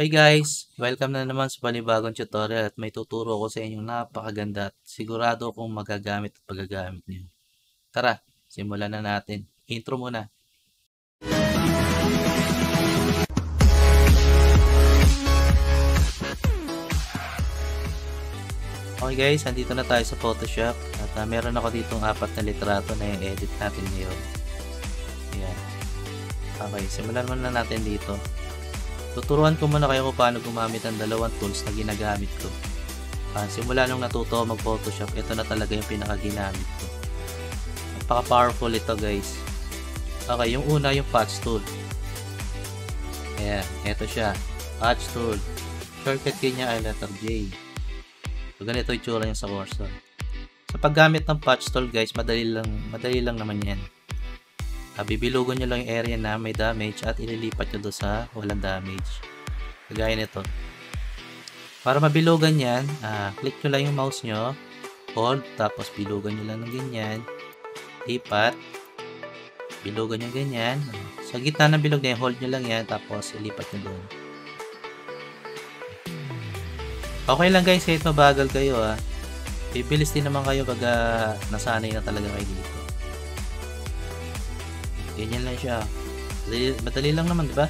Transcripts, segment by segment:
Hey guys, welcome na naman sa panibagong tutorial at may tuturo ko sa inyong napakaganda at sigurado kong magagamit at pagagamit niyo. Tara, simulan na natin. Intro muna. Okay guys, andito na tayo sa Photoshop at uh, meron ako ditong apat na litrato na i-edit natin ngayon. Ayan. Okay, simulan muna natin dito. Tuturuan ko muna kayo kung paano gumamit ang dalawang tools na ginagamit ko. Uh, simula nung natuto ako mag-Photoshop, ito na talaga yung pinakaginamit ko. Napaka-powerful ito guys. Okay, yung una yung patch tool. Ayan, ito siya. Patch tool. Shortcut key niya ay letter J. So, ganito yung tsura niya sa cursor. Sa paggamit ng patch tool guys, madali lang, madali lang naman yan. Uh, bibilugan nyo lang yung area na may damage at ililipat nyo doon sa walang damage. Kagaya nito. Para mabilugan yan, uh, click nyo lang yung mouse nyo, hold, tapos bilugan nyo lang ng ganyan, lipat, bilugan nyo ganyan. Sa gitna ng bilog na hold nyo lang yan, tapos ilipat nyo doon. Okay lang guys, kahit mabagal kayo ah. Bibilis din naman kayo pag uh, nasanay na talaga kayo dito. Ganyan lang siya. Madali, madali lang naman, di ba?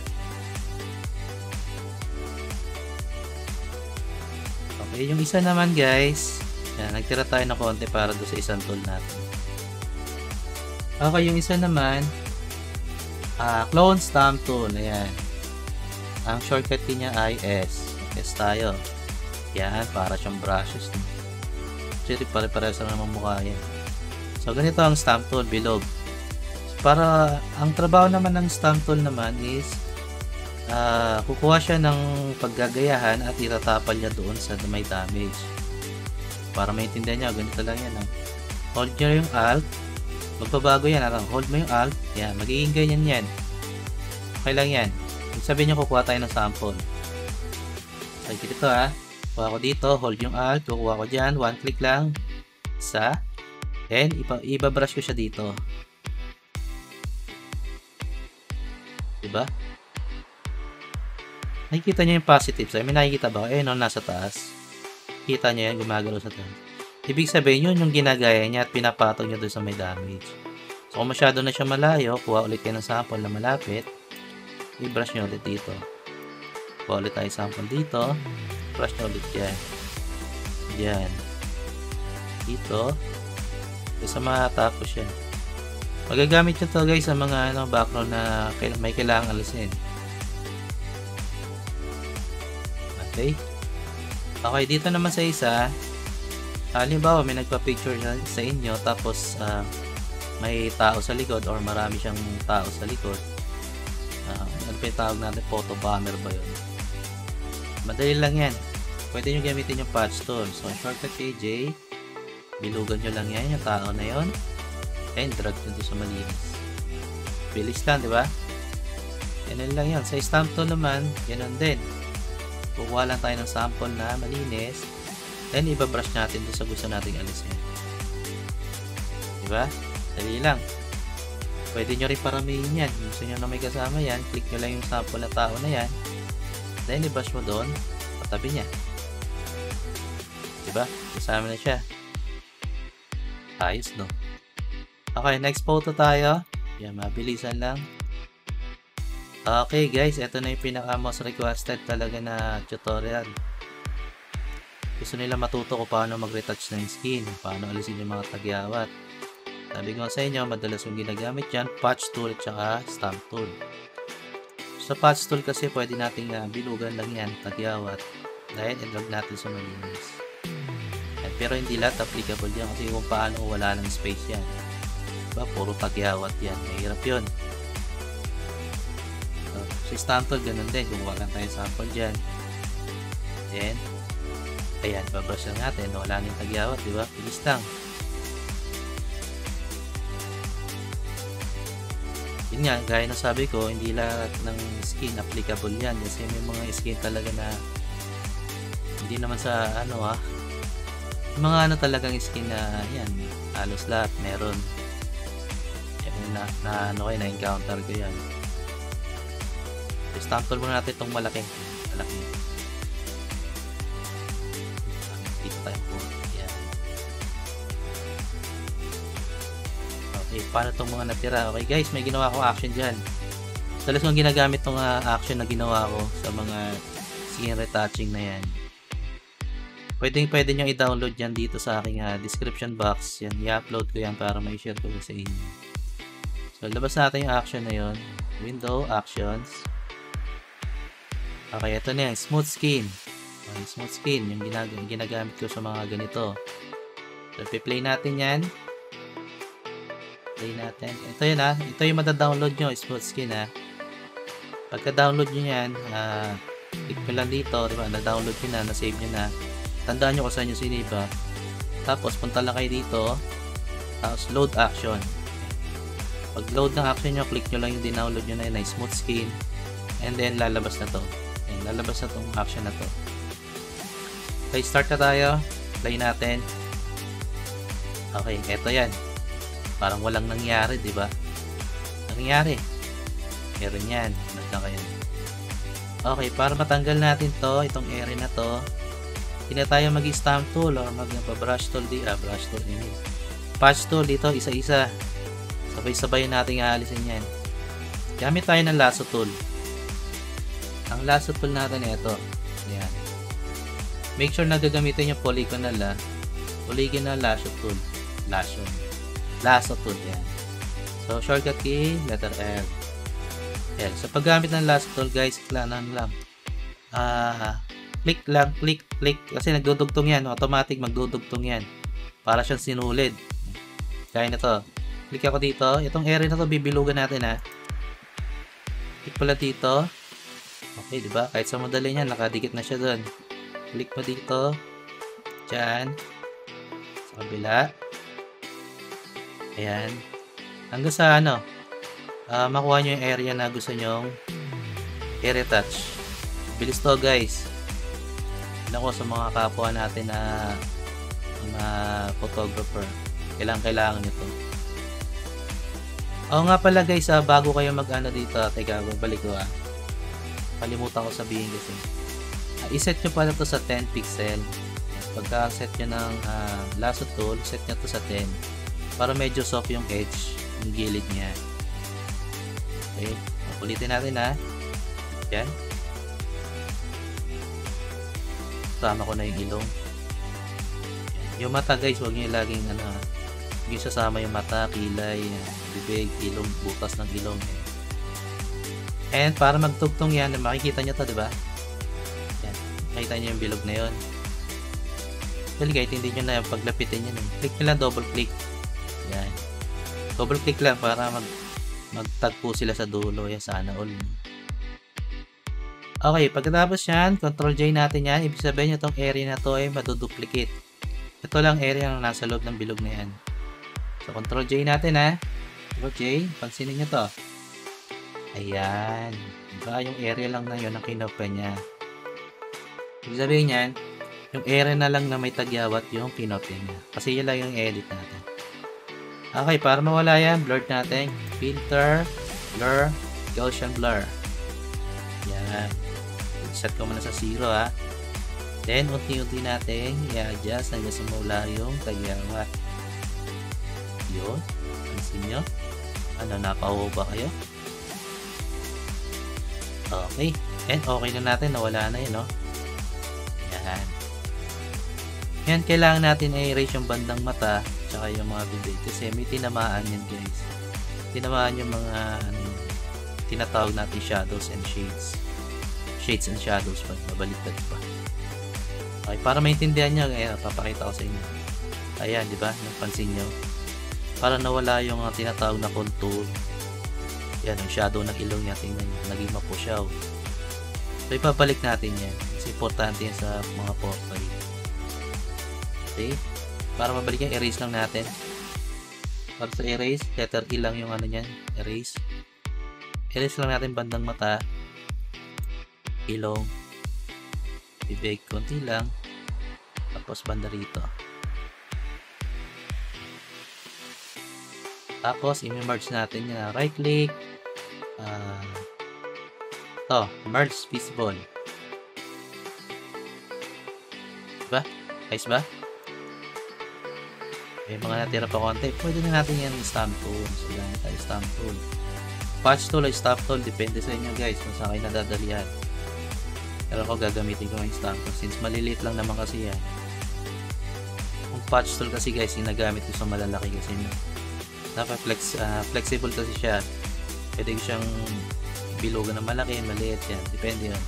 Okay, yung isa naman guys, yan, nagtira tayo ng konti para do sa isang tool natin. Okay, yung isa naman, uh, clone stamp tool, ayan. Ang shortcut niya ay S. S tayo. Yan, para siyang brushes. Actually, pare-pares lang naman mukha yan. So, ganito ang stamp tool, bilog. Para, ang trabaho naman ng stamp tool naman is, uh, kukuha siya ng paggagayahan at itatapal niya doon sa may damage. Para maintindihan niya, ganito lang yan. Ah. Hold niyo yung alt, magbabago yan. Ah. Hold mo yung alt, yan, magiging ganyan yan. Okay lang yan. Sabihin niyo, kukuha tayo ng sample. So, ito ah. Kuha ko dito, hold yung alt, kukuha ko dyan, one click lang, isa, and iba, ibabrush ko siya dito. Diba? Nakikita niyo yung positive side. May nakikita ba? Eh, no, nasa taas. Kita niyo yan, gumagalaw sa taas. Ibig sabihin, yun yung ginagaya niya at pinapatong niya doon sa may damage. So, kung masyado na siya malayo, kuha ulit kayo ng sample na malapit, i-brush niyo ulit dito. Kuha ulit tayo sample dito, brush niyo ulit yan. Yan. Dito. Sa mga tapos yan. Magagamit nyo to guys sa mga ano, background na may kailangang alisin. Okay. Okay, dito naman sa isa, halimbawa may nagpa-picture sa inyo tapos uh, may tao sa likod or marami siyang tao sa likod. Uh, ano pa tawag natin? Photo bomber ba yun? Madali lang yan. Pwede nyo gamitin yung patch tool. So, shortcut KJ, bilugan nyo lang yan, yung tao na yon and drag nyo sa malinis. Bilis lang, di ba? Ganun lang yan. Sa stamp tool naman, ganun din kukuha lang tayo ng sample na malinis then ibabrush natin doon sa gusto nating alisin diba? dali lang pwede nyo rin paramihin yan gusto nyo na may kasama yan click nyo lang yung sample na tao na yan then ibrush mo doon patabi niya diba? kasama na siya ayos no okay next photo tayo yan mabilisan lang Okay guys, ito na yung pinaka most requested talaga na tutorial. Gusto nila matuto ko paano mag-retouch ng skin, paano alisin yung mga tagyawat. Sabi ko sa inyo, madalas yung ginagamit dyan, patch tool at saka stamp tool. Sa patch tool kasi pwede nating uh, bilugan lang yan, tagyawat. Dahil i-drag natin sa malinis. Pero hindi lahat applicable yan kasi kung paano wala ng space yan. Diba? Puro tagyawat yan. Mahirap yun. Si sample, ganun din. Kumuha lang tayo sample dyan. Then, ayan, babrush lang natin. Wala nang tagyawat, di ba? Bilis lang. Yun nga, gaya na sabi ko, hindi lahat ng skin applicable yan. Kasi may mga skin talaga na hindi naman sa ano ah, mga ano talagang skin na yan, halos lahat meron. Na, na ano kayo, na-encounter ko yan. Tool muna natin itong malaki. Malaki. Dito tayo po. Yan. Okay, paano itong mga natira? Okay guys, may ginawa akong action dyan. Talas kong ginagamit tong uh, action na ginawa ko sa mga scene retouching na yan. Pwede, pwede nyo i-download yan dito sa aking uh, description box. Yan, i-upload ko yan para may share ko sa inyo. So, labas natin yung action na yon Window, Actions. Okay, ito na yan. Smooth Skin. Okay, smooth Skin. Yung ginag ginagamit ko sa mga ganito. So, play natin yan. Play natin. Ito yun ha. Ito yung madadownload nyo. Smooth Skin ha. Pagka-download nyo yan, uh, click nyo lang dito. Diba? Na-download nyo na. Na-save nyo na. Tandaan nyo kung saan nyo siniba. Tapos, punta lang kayo dito. Tapos, load action. Pag load ng action nyo, click nyo lang yung dinownload nyo na yun, na smooth skin. And then, lalabas na to. Ayan, lalabas na tong action na to. Okay, start na tayo. Play natin. Okay, eto yan. Parang walang nangyari, di ba? Nangyari. Meron yan. Ano lang. Okay, para matanggal natin to, itong area na to, hindi tayo mag-stamp tool or mag-brush tool di, ah, brush tool, mean. Patch tool dito, isa-isa. Sabay-sabay natin aalisin yan. Gamit tayo ng lasso tool. Ang lasso tool natin ito. Ayan. Make sure na gagamitin yung polygonal ah. Polygonal lasso tool. Lasso. Lasso tool yan. So, shortcut key, letter L. Yan. So, paggamit ng lasso tool guys, klanan lang. Ah, click lang, click, click. Kasi nagdudugtong yan. Automatic magdudugtong yan. Para siyang sinulid. Kaya na to. Click ako dito. Itong area na to bibilugan natin ha. Click pala dito. Okay, di ba? Kahit sa madali niya, nakadikit na siya doon. Click mo dito. Diyan. Sa kabila. Ayan. Hanggang sa ano, uh, makuha nyo yung area na gusto nyong area touch. Bilis to guys. Ilan sa mga kapwa natin na mga photographer. Kailangan kailangan nyo Oo nga pala guys, ah, bago kayo mag-ano dito, teka, babalik ko ah. Kalimutan ko sabihin kasi. Ah, iset nyo pala to sa 10 pixel. Pagka set nyo ng uh, lasso tool, set nyo to sa 10. Para medyo soft yung edge, yung gilid niya. Okay, ulitin natin ha. Yan. Tama ko na yung ilong. Yung mata guys, huwag nyo laging ano, huwag nyo sasama yung mata, kilay, yan bibig, ilong, butas ng ilong. And para magtugtong yan, makikita nyo to, di ba? Yan. Makita nyo yung bilog na yon. Well, kahit hindi nyo na paglapitin yan. Click nyo lang, double click. Yan. Double click lang para mag magtagpo sila sa dulo. Yan, sana all. Okay, pagkatapos yan, control J natin yan. Ibig sabihin itong area na to ay maduduplicate. Ito lang area na nasa loob ng bilog na yan. So, control J natin ha. Okay, pansinin nyo to. Ayan. Diba yung area lang na yun ang kinopya niya. Ibig sabihin yan, yung area na lang na may tagyawat yung kinopya niya. Kasi yun lang yung edit natin. Okay, para mawala yan, blur natin. Filter, blur, Gaussian blur. Yan. Set ko muna sa 0 ha. Then, unti-unti natin i-adjust hanggang sa mawala yung tagyawat. Yun. Pansin nyo. Ano, napauho ba kayo? Okay. And okay na natin. Nawala na yun, no? Yan. Yan, kailangan natin i-erase yung bandang mata tsaka yung mga bibig kasi may tinamaan yan, guys. Tinamaan yung mga ano, tinatawag natin shadows and shades. Shades and shadows pa. Mabaliktad pa. Okay, para maintindihan nyo, eh, papakita ko sa inyo. Ayan, di ba? Napansin nyo para nawala yung uh, tinatawag na contour yan yung shadow ng ilong niya tingnan nyo naging mapusyaw. So ipabalik natin yan. Kasi importante yan sa mga portrait okay para mabalik yan erase lang natin. Para sa erase letter E lang yung ano niyan erase. Erase lang natin bandang mata. Ilong. Bibig konti lang. Tapos banda rito Tapos, i-merge natin yan. Right click. Uh, to, merge visible. Diba? Ayos ba? May mga natira pa konti. Pwede na natin yan stamp tool. So, gamit tayo stamp tool. Patch tool ay stamp tool. Depende sa inyo guys kung saan kayo nadadalian. Pero ako gagamitin ko yung stamp tool. Since maliliit lang naman kasi yan. Yung patch tool kasi guys, ginagamit ko sa malalaki kasi no. Dapat flex, uh, flexible kasi siya. Pwede siyang bilugan ng malaki, maliit yan. Depende yun.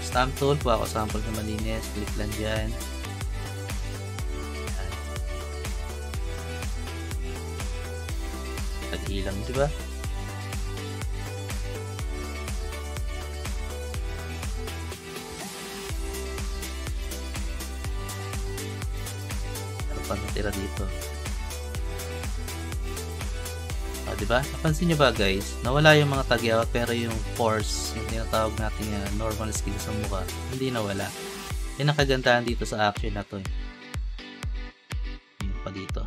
Stamp tool, kuha ko sample na malinis. Click lang dyan. Tag-ilang, di ba? Ano pa natira dito? Di ba? Napansin niyo ba guys? Nawala yung mga tagyawat pero yung force, yung tinatawag natin uh, normal skin sa mukha, hindi nawala. Yan ang kagandahan dito sa action na to. Eh. Yun pa dito.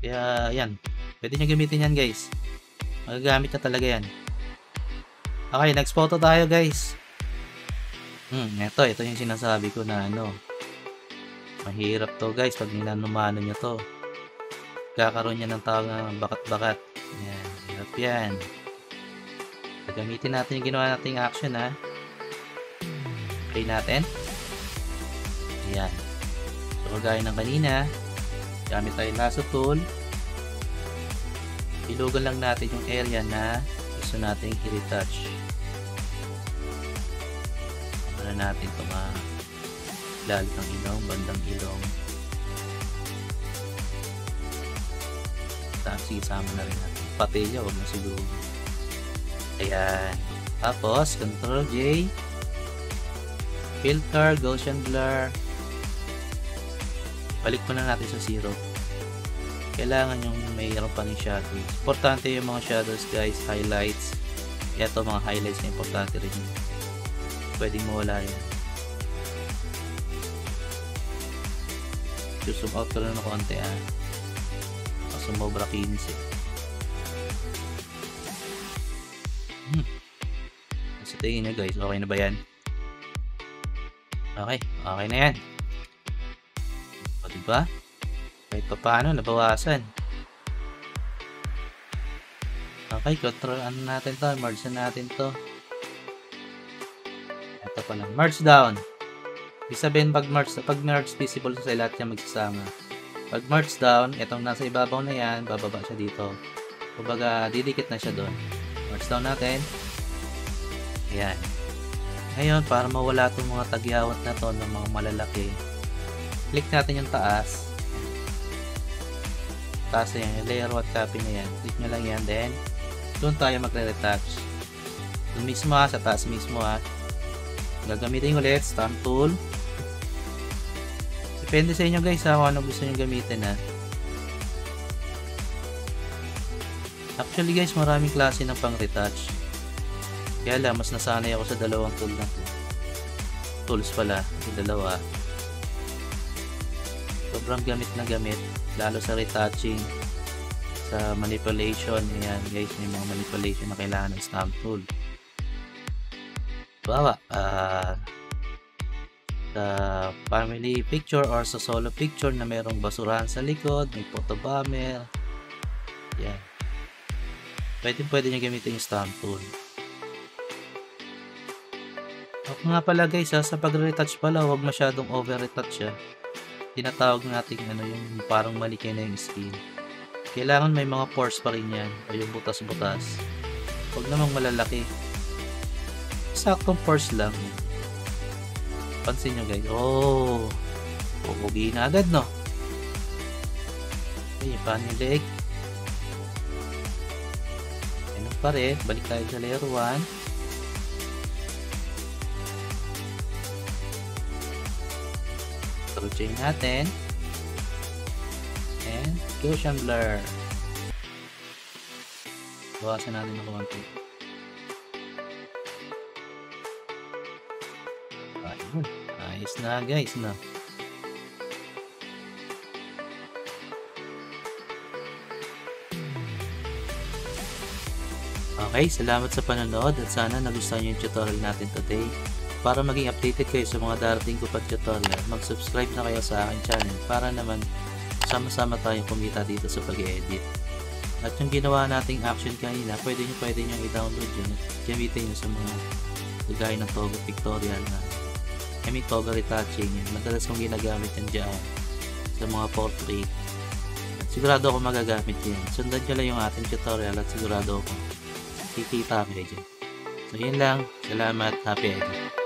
Kaya, yan. Pwede nyo gamitin yan, guys. Magagamit na talaga yan. Okay, next photo tayo, guys. Hmm, eto. Ito yung sinasabi ko na ano. Mahirap to, guys. Pag ninanumano nyo to. Kakaroon niya ng tawag na bakat-bakat. Yan. Hirap yan. Gagamitin natin yung ginawa nating action, ha. Play natin. Ayan. So, gaya ng kanina, gamit tayo lasso tool. Ilugan lang natin yung area na gusto natin i-retouch. Ano natin ito ma lalo ng ilong, bandang ilong. Tapos isama na rin natin. Patilya, huwag na siguro. Ayan. Tapos, Control J. Filter, Gaussian Blur. Balik muna natin sa zero kailangan yung mayroon pa ng shadows. Importante yung mga shadows guys, highlights. Ito mga highlights na importante rin yun. Pwedeng mawala yan. Zoom out ko lang ng konti ah. Sumobra kinis eh. Hmm. Sa tingin nyo guys, okay na ba yan? Okay, okay na yan. O diba? kahit pa paano nabawasan okay control ano natin to merge na natin to ito pala merge down ibig sabihin pag merge pag merge visible sa lahat niya magsasama pag merge down itong nasa ibabaw na yan bababa siya dito kumbaga didikit na siya doon merge down natin ayan ngayon para mawala itong mga tagyawat na to ng mga malalaki click natin yung taas taas na yan, yung layer 1 copy na yan. Click nyo lang yan, then doon tayo magre-retouch. Doon mismo ha, sa taas mismo ha. Gagamitin ulit, stamp tool. Depende sa inyo guys ha, kung ano gusto nyo gamitin ha. Actually guys, maraming klase ng pang retouch. Kaya lang, mas nasanay ako sa dalawang tool na tools pala, yung dalawa. Sobrang gamit na gamit lalo sa retouching sa manipulation ayan guys may mga manipulation na kailangan ng stamp tool bawa uh, sa family picture or sa solo picture na mayroong basurahan sa likod may photo bomber yan pwede pwede nyo gamitin yung stamp tool ako nga pala guys ha, sa pag-retouch pala huwag masyadong over-retouch siya tinatawag natin ano yung parang malikay na yung skin. Kailangan may mga pores pa rin yan o yung butas-butas. Huwag namang malalaki. Saktong pores lang. Pansin nyo guys. Oh! Pupugi na agad no? Okay, paano yung? Ano pa rin. Balik tayo sa layer 1. control chain natin. And Gaussian blur. Bawasan natin ng konti. Ayos na guys na. Okay, salamat sa panonood at sana nagustuhan niyo yung tutorial natin today. para maging updated kayo sa mga darating ko pang tutorial, mag-subscribe na kayo sa aking channel para naman sama-sama tayong kumita dito sa pag-edit. At yung ginawa nating action kanina, pwede nyo pwede nyo i-download yun at gamitin nyo sa mga gaya ng Togo pictorial na I mean Togo retouching. Madalas kong ginagamit yan dyan sa mga portrait. Sigurado ako magagamit yan. Sundan nyo lang yung ating tutorial at sigurado ako kikita kayo dyan. So yun lang. Salamat. Happy edit.